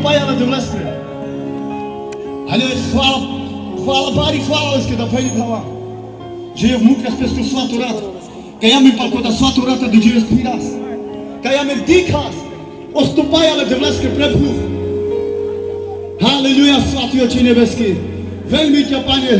Ostupajale do lesne. Ale chvála, chvála Bári, chvála leske da Pani Pava. Že je v múkach pestu svatú rad. Kaj ja mi palko da svatú rad da džive spiras. Kaj ja mi dýchas. Ostupajale do leske prepluch. Haleluja, svatý oči nebeský. Veľmi ťa, Pane,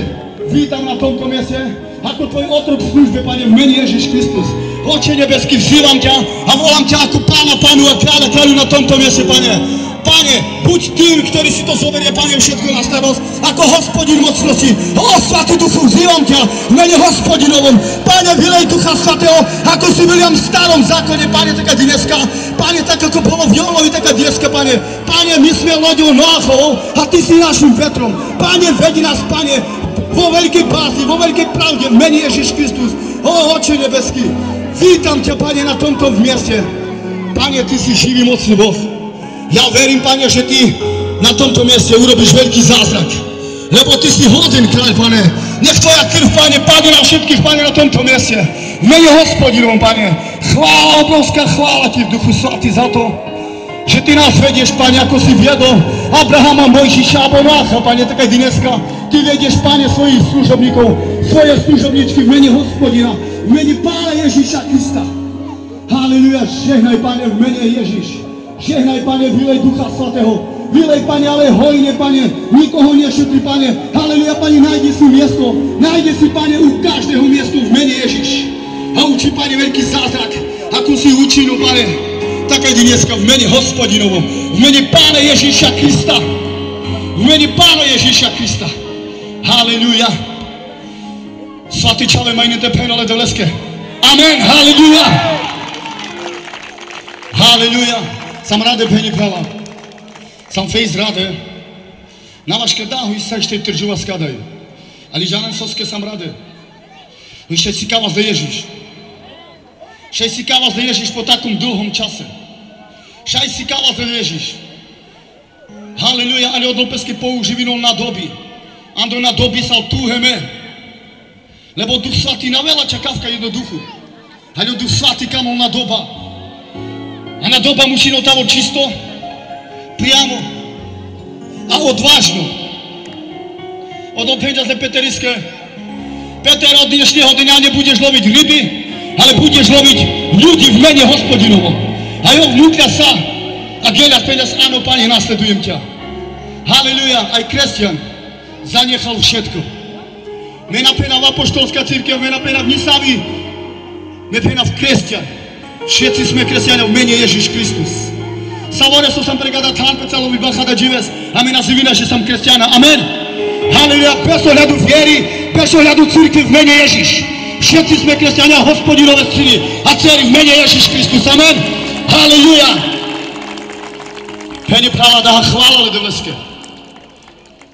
vítam na tomto mieste, ako Tvoj otrok v službe, Pane, v mene Ježiš Kristus. Oče nebeský, vzývam ťa a volám ťa ako Pána, Pánu a kráľa, kráľu na tomto mieste, Pane. Pane, buď tým, ktorý si to zoberie, Pane, všetko na starosť, ako hospodin mocnosti. O, Svatý Duchu, vzývam ťa mene hospodinovom. Pane, vylej Ducha Svatého, ako si vyliam v starom zákone, Pane, taká dneska. Pane, tak ako bolo v Jonovi, taká dneska, Pane. Pane, my sme loďou Noachovou a Ty si našim vetrom. Pane, vedi nás, Pane, vo veľkej bázi, vo veľkej pravde, mene Ježiš Kristus. O, Oče nebeský, vítam ťa, Pane, na tomto mieste. Pane, Ty si živý, mocný Boh. Ja verím, Pane, že Ty na tomto mieste urobíš veľký zázrak. Lebo Ty si hoden, kráľ, Pane. Nech Tvoja krv, Pane, padne na všetkých, Pane, na tomto mieste. V mene hospodinovom, Pane. Chvála, obrovská chvála Ti v duchu svatý za to, že Ty nás vedieš, Pane, ako si viedol Abrahama, Mojžiša a Noacha, Pane, tak aj dneska. Ty vedieš, Pane, svojich služobníkov, svoje služobničky v mene hospodina, v mene Pána Ježíša Krista. Haleluja, žehnaj, Pane, v mene Ježiš. Žehnaj, Pane, vylej Ducha Svatého. Vylej, Pane, ale hojne, Pane. Nikoho nešetri, Pane. Haleluja, Pane, nájdi si miesto. Nájde si, Pane, u každého miestu v mene Ježiš. A učí, Pane, veľký zázrak. Ako si učinul, Pane. Tak aj dneska v mene hospodinovom. V mene Pána Ježíša Krista. V mene Pána Ježíša Krista. Haleluja. Svatý čave majnete penole do leske. Amen. Haleluja. Haleluja. Sam rade Beni Pela. Sam fez rade. Navaš că da, hui să știi târziu skadaj. Ali žanem soske sam rade. Hui še si kavas da Ježiš. Še si kavas da Ježiš po takom dlhom čase. Še si kavas da Ježiš. Haleluja, ali odlopesky použivino na doby. Ando na doby sa tuheme. Lebo Duch Svatý na veľa čakavka jednoduchu. Ali Duch Svatý kamol na doba. Na doba musí notavo čisto, priamo a odvážno. Od opěťa ze Peteriské. Peter, od dnešného dňa nebudeš loviť ryby, ale budeš loviť ľudí v mene hospodinovom. A jo, vnúkľa sa a geľa peniaz, áno, Pane, nasledujem ťa. Haleluja, aj všetko. Mena pena v apoštolská církev, mena pena v Nisavi, me pena v kresťan. Všetci sme kresťania v mene Ježiš Kristus. Savore som sam pregada tán pe celovi bachada džives a mi nazivina, že som kresťana. Amen. Haleluja, bez ohľadu viery, bez ohľadu církvy v mene Ježiš. Všetci sme kresťania, hospodinové syny a dcery v mene Ježiš Kristus. Amen. Haleluja. Peni prava da hvala le devleske.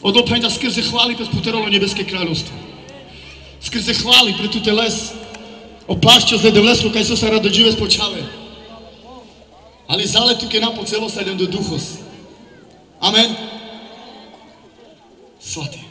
Odopenda skrze hvali pes puterolo nebeské kráľovstvo. Skrze hvali pre tute les, Опашча за девлеско кај се се радодживе спочале. Али залету ке напоцело сајден до духос. Амен. Свати.